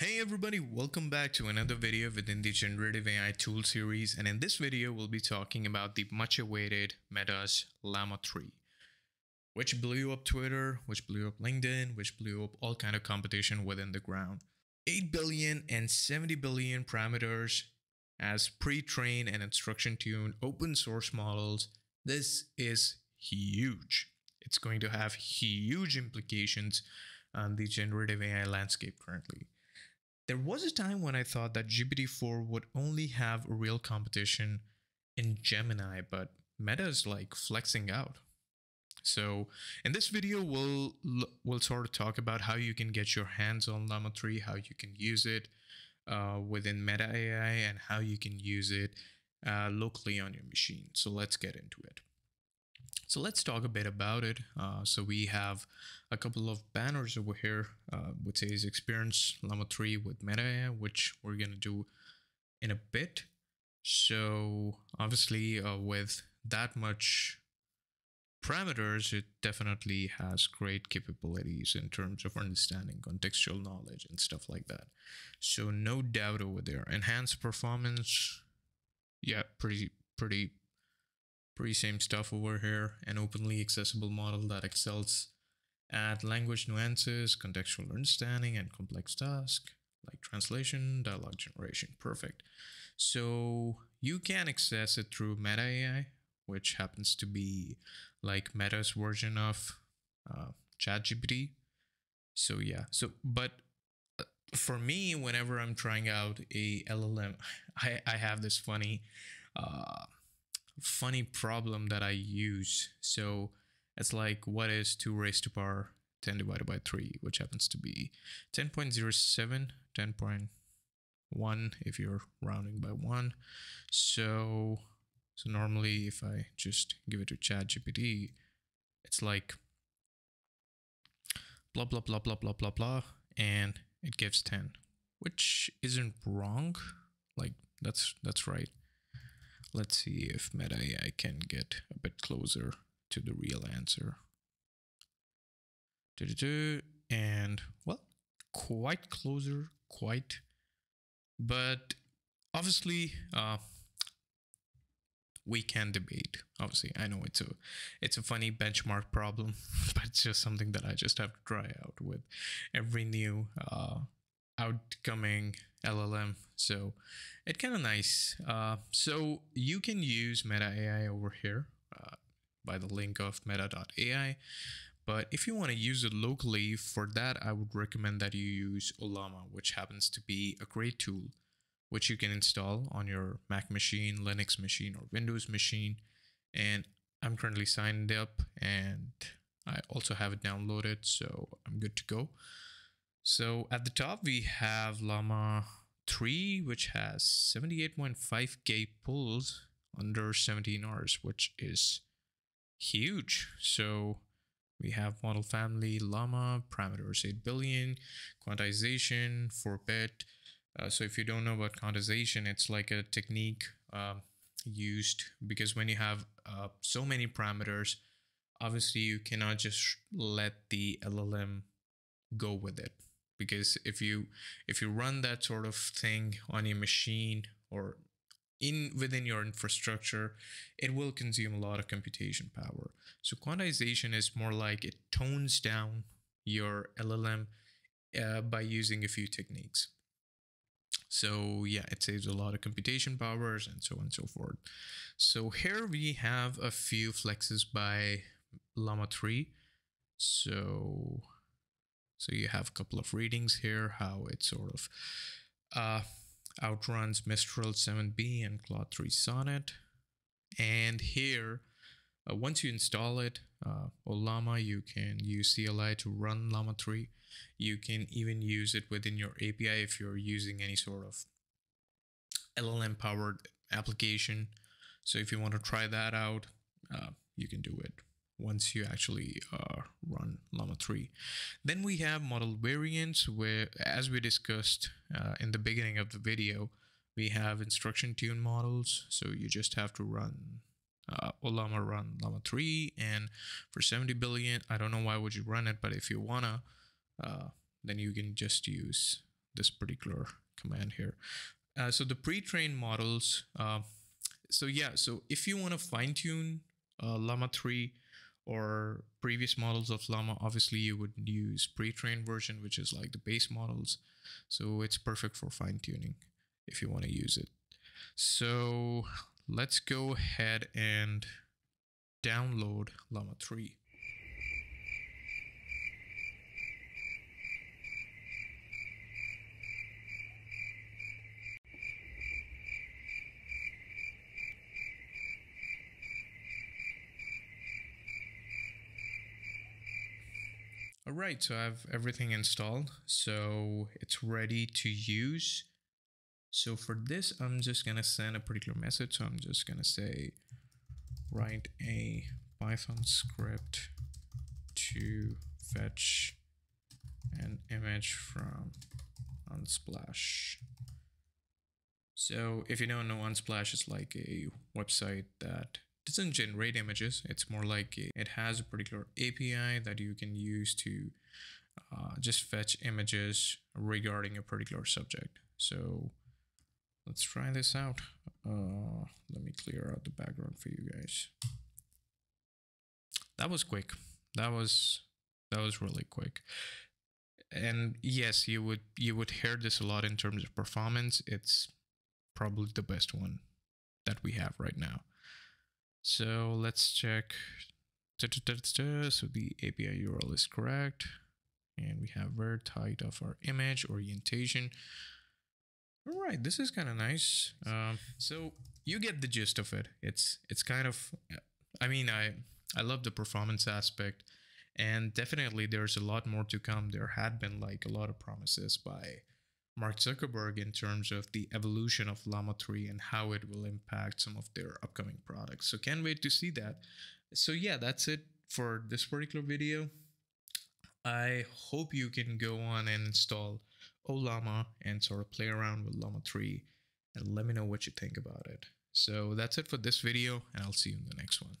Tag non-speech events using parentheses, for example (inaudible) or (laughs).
Hey everybody, welcome back to another video within the Generative AI tool series and in this video we'll be talking about the much awaited Meta's Llama 3 which blew up Twitter, which blew up LinkedIn, which blew up all kind of competition within the ground. 8 billion and 70 billion parameters as pre-trained and instruction tuned open source models. This is huge. It's going to have huge implications on the generative AI landscape currently. There was a time when I thought that GPT-4 would only have real competition in Gemini, but Meta is like flexing out. So in this video, we'll we'll sort of talk about how you can get your hands on Llama 3, how you can use it uh, within Meta AI, and how you can use it uh, locally on your machine. So let's get into it. So let's talk a bit about it. Uh, so we have a couple of banners over here, uh, which says experience Llama 3 with Meta which we're going to do in a bit. So obviously uh, with that much parameters, it definitely has great capabilities in terms of understanding contextual knowledge and stuff like that. So no doubt over there. Enhanced performance, yeah, pretty, pretty Pretty same stuff over here, an openly accessible model that excels at language nuances, contextual understanding, and complex tasks like translation, dialogue generation. Perfect. So you can access it through Meta AI, which happens to be like Meta's version of uh, ChatGPT. So yeah. So but uh, for me, whenever I'm trying out a LLM, (sighs) I I have this funny. Uh, funny problem that I use. So it's like what is 2 raised to power 10 divided by 3, which happens to be 10.07, 10.1 if you're rounding by 1. So so normally if I just give it to ChatGPT, it's like blah blah blah blah blah blah blah and it gives 10, which isn't wrong. Like that's that's right. Let's see if Meta AI can get a bit closer to the real answer. And well, quite closer, quite. But obviously, uh, we can debate. Obviously, I know it's a it's a funny benchmark problem, (laughs) but it's just something that I just have to try out with every new uh, outcoming LLM. So it's kind of nice. Uh, so you can use Meta AI over here uh, by the link of meta.ai. But if you want to use it locally, for that, I would recommend that you use Ollama, which happens to be a great tool, which you can install on your Mac machine, Linux machine, or Windows machine. And I'm currently signed up and I also have it downloaded, so I'm good to go. So at the top, we have Llama 3, which has 78.5k pulls under 17 hours, which is huge. So we have model family, Llama, parameters 8 billion, quantization, 4 bit. Uh, so if you don't know about quantization, it's like a technique uh, used because when you have uh, so many parameters, obviously you cannot just let the LLM go with it because if you if you run that sort of thing on your machine or in within your infrastructure it will consume a lot of computation power. So quantization is more like it tones down your llm uh, by using a few techniques. So yeah it saves a lot of computation powers and so on and so forth. So here we have a few flexes by llama 3 so so you have a couple of readings here, how it sort of uh, outruns Mistral 7B and Claude 3 Sonnet. And here, uh, once you install it, uh, Ollama, you can use CLI to run Llama 3. You can even use it within your API if you're using any sort of LLM powered application. So if you want to try that out, uh, you can do it once you actually uh, run Llama 3. Then we have model variants where, as we discussed uh, in the beginning of the video, we have instruction tune models. So you just have to run uh, Ollama run Llama 3 and for 70 billion, I don't know why would you run it, but if you wanna, uh, then you can just use this particular command here. Uh, so the pre-trained models. Uh, so yeah, so if you want to fine tune uh, Llama 3 or previous models of Llama, obviously you would use pre-trained version, which is like the base models. So it's perfect for fine tuning if you want to use it. So let's go ahead and download Llama 3. All right, so I have everything installed. So it's ready to use. So for this, I'm just gonna send a particular message. So I'm just gonna say, write a Python script to fetch an image from Unsplash. So if you don't know, Unsplash is like a website that doesn't generate images. It's more like it has a particular API that you can use to uh, just fetch images regarding a particular subject. So let's try this out. Uh, let me clear out the background for you guys. That was quick. That was that was really quick. And yes, you would you would hear this a lot in terms of performance. It's probably the best one that we have right now. So let's check. So the API URL is correct. And we have word height of our image, orientation. All right, this is kind of nice. Um, so you get the gist of it. It's it's kind of, I mean, I I love the performance aspect, and definitely there's a lot more to come. There had been like a lot of promises by Mark Zuckerberg in terms of the evolution of Llama 3 and how it will impact some of their upcoming products. So can't wait to see that. So yeah, that's it for this particular video. I hope you can go on and install Ollama and sort of play around with Llama 3 and let me know what you think about it. So that's it for this video and I'll see you in the next one.